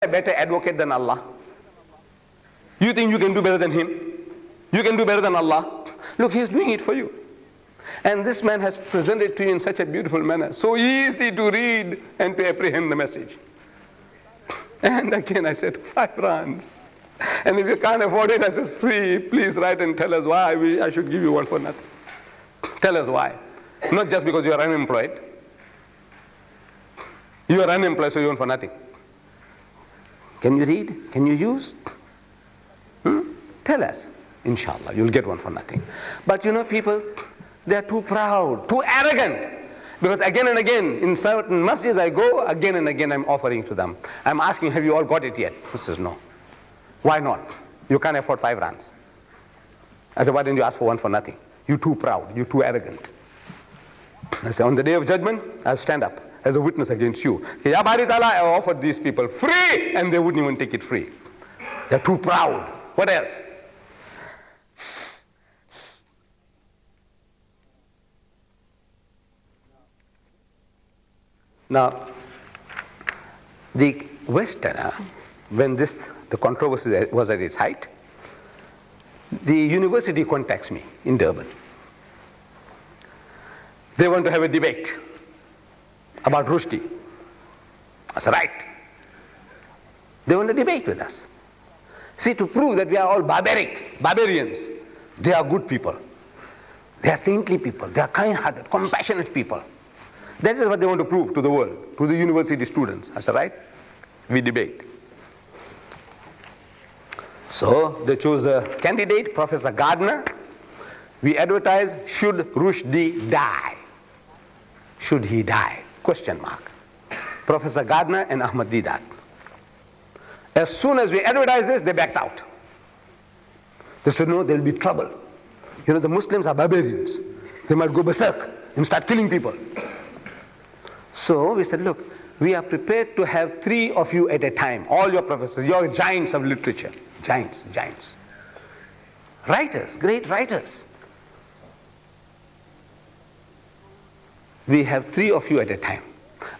a better advocate than Allah? You think you can do better than him? You can do better than Allah? Look, he's doing it for you. And this man has presented to you in such a beautiful manner, so easy to read and to apprehend the message. And again, I said, five rands. And if you can't afford it, I said, free, please write and tell us why we, I should give you one for nothing. Tell us why. Not just because you are unemployed. You are unemployed, so you want for nothing. Can you read? Can you use? Hmm? Tell us. Inshallah, you'll get one for nothing. But you know, people, they're too proud, too arrogant. Because again and again, in certain masjids I go, again and again I'm offering to them. I'm asking, have you all got it yet? He says, no. Why not? You can't afford five rands. I said, why didn't you ask for one for nothing? You're too proud, you're too arrogant. I said, on the day of judgment, I'll stand up as a witness against you. Ya Bari I offered these people free, and they wouldn't even take it free. They're too proud. What else? Now, the Westerner, when this the controversy was at its height, the university contacts me in Durban. They want to have a debate about Rushdie. I said, right. They want to debate with us. See, to prove that we are all barbaric, barbarians, they are good people. They are saintly people. They are kind-hearted, compassionate people. That is what they want to prove to the world, to the university students. I said, right? We debate. So they chose a candidate, Professor Gardner. We advertise, should Rushdie die? Should he die? Question mark. Professor Gardner and Ahmed Deedat. As soon as we advertise this, they backed out. They said, no, there'll be trouble. You know, the Muslims are barbarians. They might go berserk and start killing people. So we said, look, we are prepared to have three of you at a time, all your professors, your giants of literature. Giants, giants. Writers, great writers. We have three of you at a time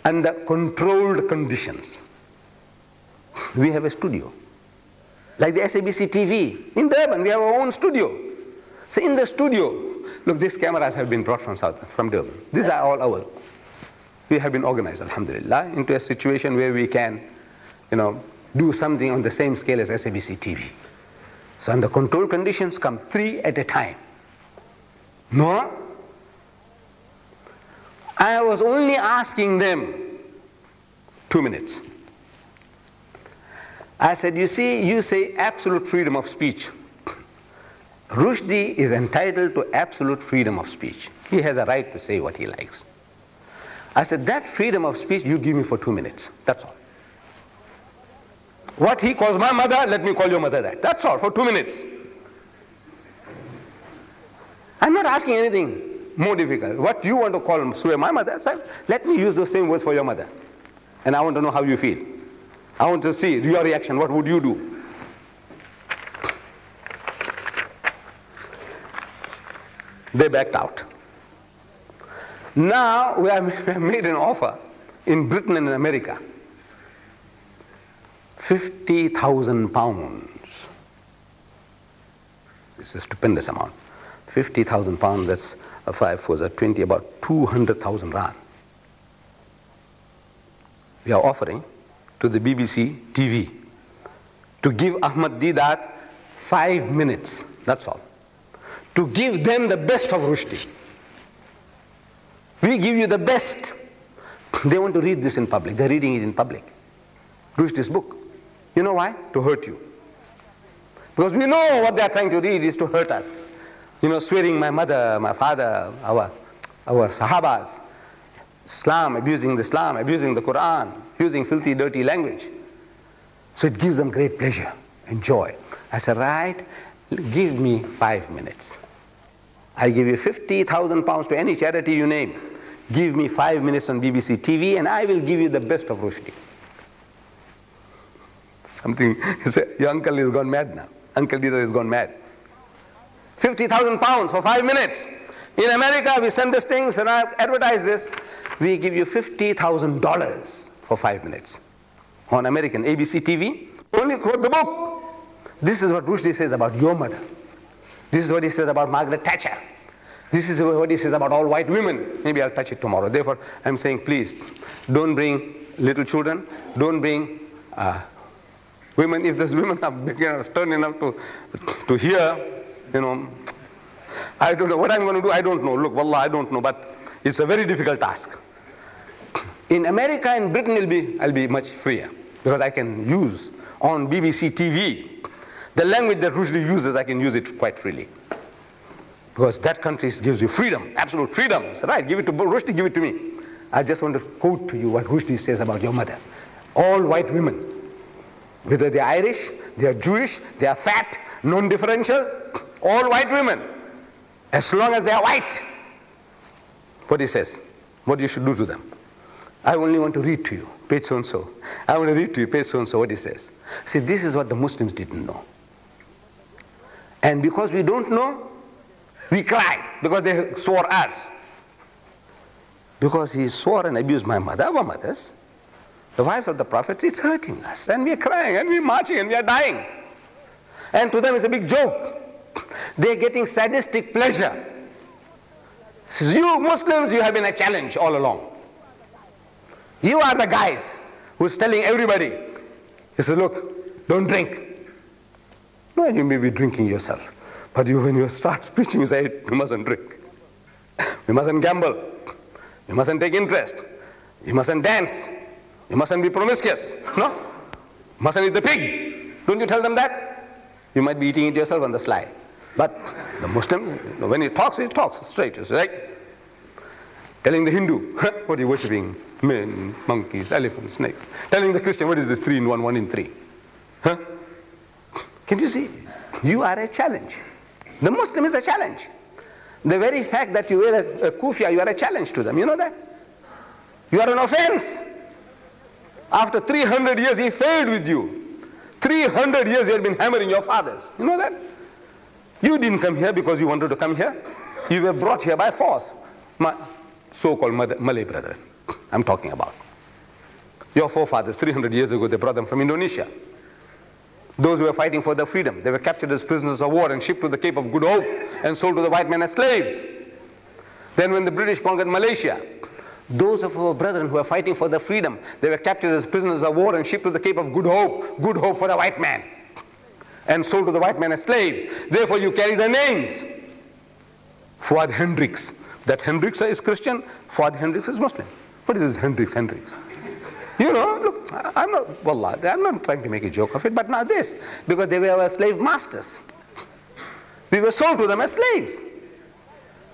under controlled conditions. We have a studio. Like the SABC TV in Durban, we have our own studio. So in the studio, look, these cameras have been brought from South, from Durban. These are all ours. We have been organized, alhamdulillah, into a situation where we can, you know, do something on the same scale as SABC TV. So under controlled conditions, come three at a time. No? I was only asking them two minutes. I said, you see, you say absolute freedom of speech. Rushdie is entitled to absolute freedom of speech. He has a right to say what he likes. I said, that freedom of speech you give me for two minutes. That's all. What he calls my mother, let me call your mother that. That's all, for two minutes. I'm not asking anything more difficult. What you want to call swear my mother, sir, let me use those same words for your mother. And I want to know how you feel. I want to see your reaction. What would you do? They backed out. Now we have made an offer in Britain and in America. 50,000 pounds. It's a stupendous amount. 50,000 pounds, that's a five was a 20, about 200,000 rand. We are offering to the BBC TV to give Ahmed Deedat five minutes, that's all. To give them the best of Rushdie. We give you the best. They want to read this in public. They're reading it in public. Rushdie's book. You know why? To hurt you. Because we know what they're trying to read is to hurt us. You know, swearing my mother, my father, our, our Sahabas, Islam, abusing the Islam, abusing the Quran, using filthy, dirty language. So it gives them great pleasure and joy. I said, right, give me five minutes. I give you 50,000 pounds to any charity you name. Give me five minutes on BBC TV and I will give you the best of Rushdie. Something, he said, your uncle is gone mad now. Uncle Deedat is gone mad. 50,000 pounds for five minutes. In America, we send these things and I advertise this. We give you $50,000 for five minutes. on American ABC TV, only quote the book. This is what Rushdie says about your mother. This is what he says about Margaret Thatcher. This is what he says about all white women. Maybe I'll touch it tomorrow. Therefore, I'm saying, please, don't bring little children. Don't bring uh, women. If those women are big enough, stern enough to, to hear, you know, I don't know what I'm going to do. I don't know. Look, wallah, I don't know. But it's a very difficult task. In America and Britain, I'll be, I'll be much freer because I can use on BBC TV the language that Rushdie uses, I can use it quite freely. Because that country gives you freedom, absolute freedom. So right, give it to Rushdie, give it to me. I just want to quote to you what Rushdie says about your mother. All white women, whether they're Irish, they're Jewish, they're fat, non-differential, all white women, as long as they're white. What he says, what you should do to them. I only want to read to you, page so and so. I want to read to you, page so and so, what he says. See, this is what the Muslims didn't know. And because we don't know, we cry because they swore us. Because he swore and abused my mother, our mothers, the wives of the prophets, it's hurting us. And we are crying and we are marching and we are dying. And to them it's a big joke. They're getting sadistic pleasure. You Muslims, you have been a challenge all along. You are the guys who's telling everybody. He says, look, don't drink. No, you may be drinking yourself. But you, when you start preaching, you say, you mustn't drink. You mustn't gamble. You mustn't take interest. You mustn't dance. You mustn't be promiscuous. No? Mustn't eat the pig. Don't you tell them that? You might be eating it yourself on the sly. But the Muslims, when he talks, he talks straight. It's like telling the Hindu, what are you worshipping? Men, monkeys, elephants, snakes. Telling the Christian, what is this three in one, one in three? Huh? Can you see? You are a challenge. The Muslim is a challenge. The very fact that you wear a, a kufia, you are a challenge to them. You know that? You are an offense. After 300 years, he failed with you. 300 years you have been hammering your fathers. You know that? You didn't come here because you wanted to come here. You were brought here by force. My so-called Malay brethren, I'm talking about. Your forefathers, 300 years ago, they brought them from Indonesia. Those who were fighting for their freedom. They were captured as prisoners of war and shipped to the Cape of Good Hope and sold to the white men as slaves. Then when the British conquered Malaysia, those of our brethren who were fighting for their freedom, they were captured as prisoners of war and shipped to the Cape of Good Hope, Good Hope for the white man, and sold to the white men as slaves. Therefore you carry their names. Fuad Hendricks. That Hendricks is Christian, Fuad Hendricks is Muslim. What is this Hendricks, Hendricks? You know, look, I'm not, wallah, I'm not trying to make a joke of it, but now this, because they were our slave masters. We were sold to them as slaves.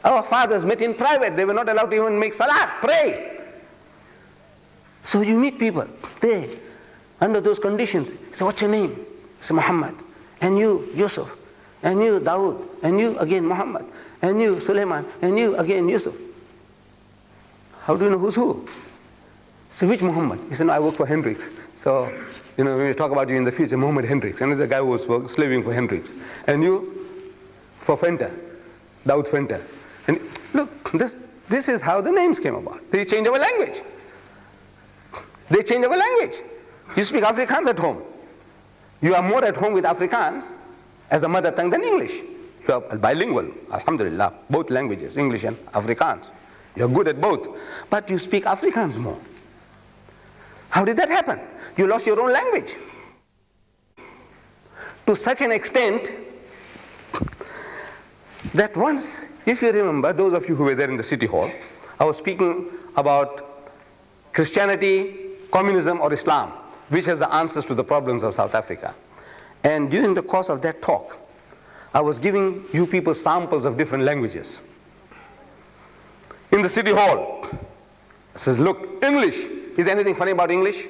Our fathers met in private. They were not allowed to even make salat, pray. So you meet people there, under those conditions. So what's your name? Say Muhammad. And you, Yusuf. And you, Dawood. And you, again, Muhammad. And you, Suleiman. And you, again, Yusuf. How do you know who's who? So which Muhammad? He said, no, I work for Hendricks. So, you know, when we talk about you in the future, Muhammad Hendricks. And the guy who was slaving for Hendricks. And you, for Fenta, Daud Fenta. And look, this, this is how the names came about. They changed our language. They changed our language. You speak Afrikaans at home. You are more at home with Afrikaans as a mother tongue than English. You are bilingual, alhamdulillah, both languages, English and Afrikaans. You're good at both. But you speak Afrikaans more. How did that happen? You lost your own language. To such an extent that once, if you remember, those of you who were there in the city hall, I was speaking about Christianity, communism, or Islam, which has the answers to the problems of South Africa. And during the course of that talk, I was giving you people samples of different languages. In the city hall, I says, look, English, is anything funny about English?